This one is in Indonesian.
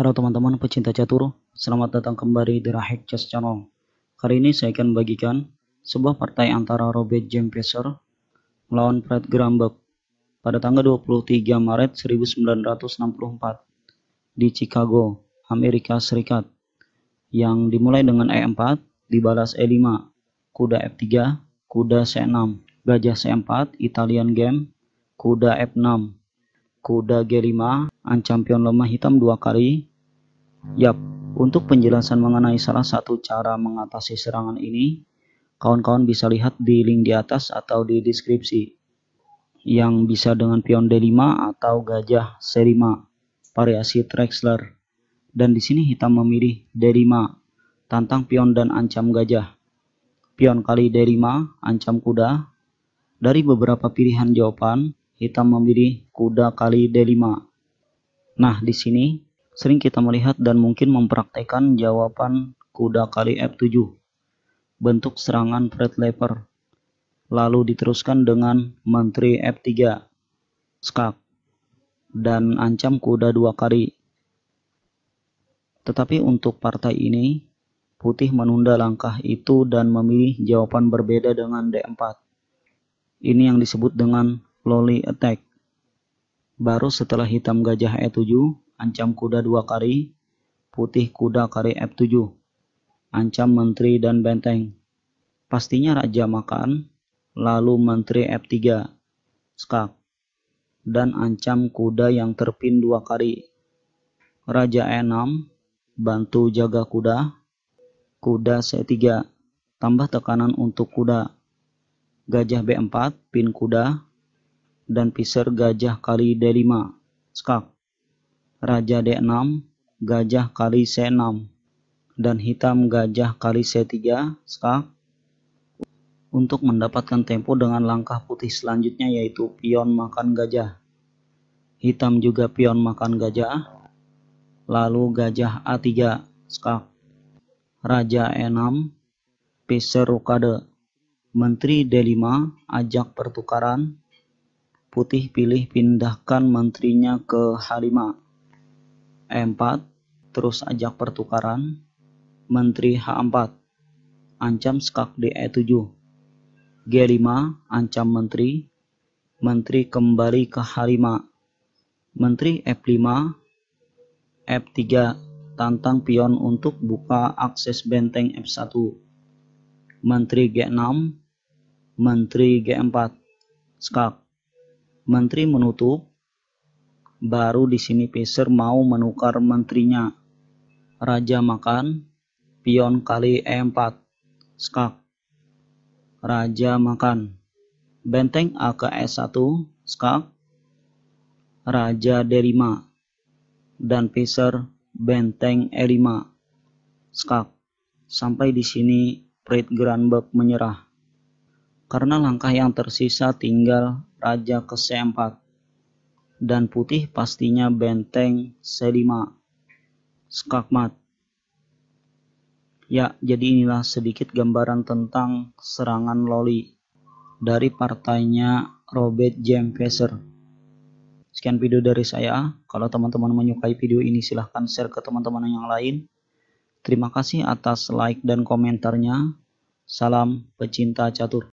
Halo teman-teman pecinta catur, selamat datang kembali di Rahek Chess Channel. Kali ini saya akan bagikan sebuah partai antara Robert James Pesser melawan Fred Gramberg pada tanggal 23 Maret 1964 di Chicago, Amerika Serikat yang dimulai dengan E4, dibalas E5, kuda F3, kuda C6, gajah C4, Italian game, kuda F6, kuda G5, ancam pion lemah hitam dua kali. Yap, untuk penjelasan mengenai salah satu cara mengatasi serangan ini, kawan-kawan bisa lihat di link di atas atau di deskripsi. Yang bisa dengan pion D5 atau gajah C5, variasi Drexler. Dan di sini hitam memilih D5, tantang pion dan ancam gajah. Pion kali D5, ancam kuda. Dari beberapa pilihan jawaban, hitam memilih kuda kali D5. Nah, di sini sering kita melihat dan mungkin mempraktekkan jawaban kuda kali F7. Bentuk serangan Fred Leper. Lalu diteruskan dengan menteri F3. Skak. Dan ancam kuda dua kali. Tetapi untuk partai ini, putih menunda langkah itu dan memilih jawaban berbeda dengan D4. Ini yang disebut dengan Loli attack. Baru setelah hitam gajah E7, ancam kuda dua kali, putih kuda kali F7, ancam menteri dan benteng. Pastinya raja makan, lalu menteri F3, skak, dan ancam kuda yang terpin dua kali. Raja E6, bantu jaga kuda, kuda C3, tambah tekanan untuk kuda. Gajah B4, pin kuda, dan Piser gajah kali D5 skak Raja D6 gajah kali C6 dan hitam gajah kali C3 skak. Untuk mendapatkan tempo dengan langkah putih selanjutnya yaitu pion makan gajah. Hitam juga pion makan gajah lalu gajah A3 skak. Raja E6 Piser rokade Menteri D5 ajak pertukaran. Putih pilih pindahkan menterinya ke H5. E4, terus ajak pertukaran. Menteri H4, ancam skak di E7. G5, ancam menteri. Menteri kembali ke H5. Menteri F5, F3, tantang pion untuk buka akses benteng F1. Menteri G6, Menteri G4, skak Menteri menutup. Baru di sini Peser mau menukar menterinya. Raja makan. Pion kali E4. Skak. Raja makan. Benteng A ke E1. Skak. Raja D5. Dan Peser benteng E5. Skak. Sampai di sini Fred Granberg menyerah. Karena langkah yang tersisa tinggal raja ke C4 dan putih pastinya benteng C5 skakmat. Ya jadi inilah sedikit gambaran tentang serangan Loli dari partainya Robert James Pesser sekian video dari saya. Kalau teman-teman menyukai video ini silahkan share ke teman-teman yang lain. Terima kasih atas like dan komentarnya. Salam pecinta catur